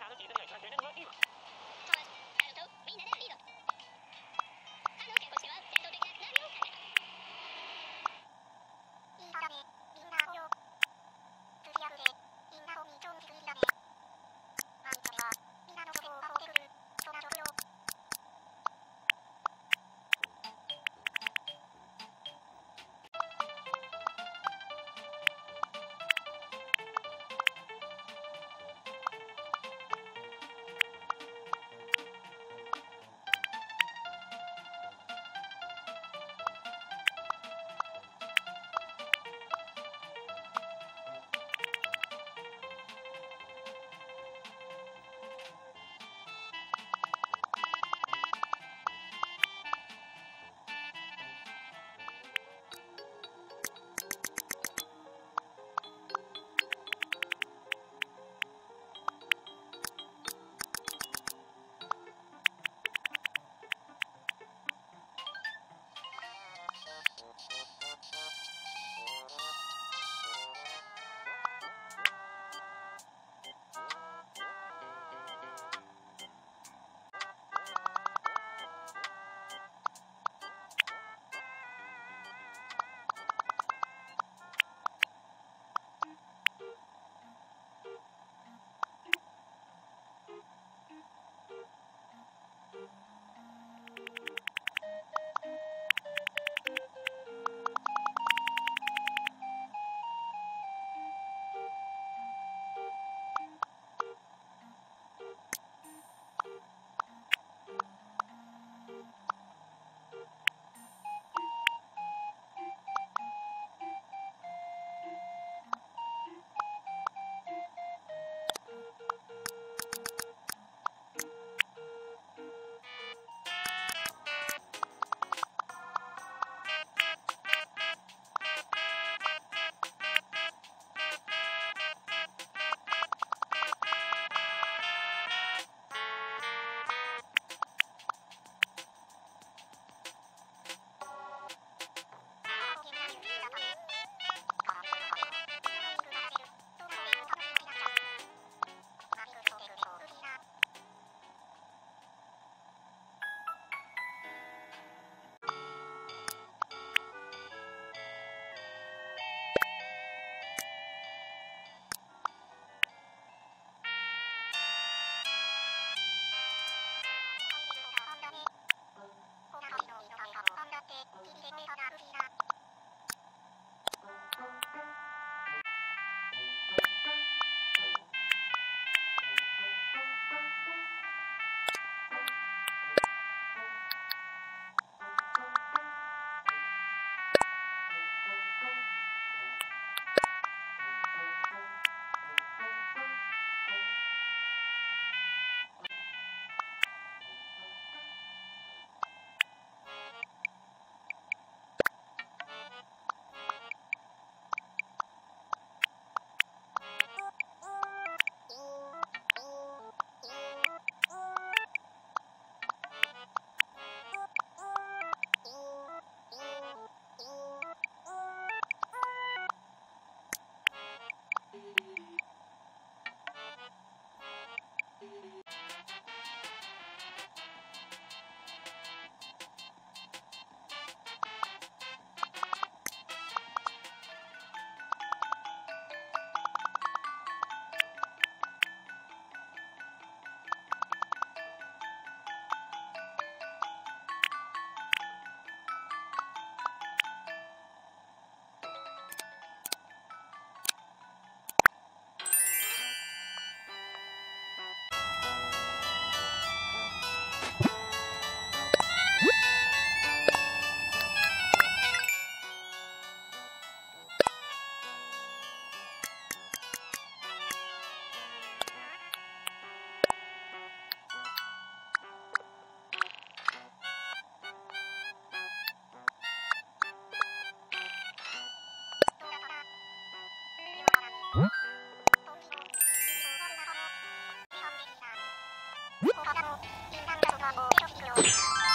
打的比赛全全身那要硬禁断の番号を拒否しよ。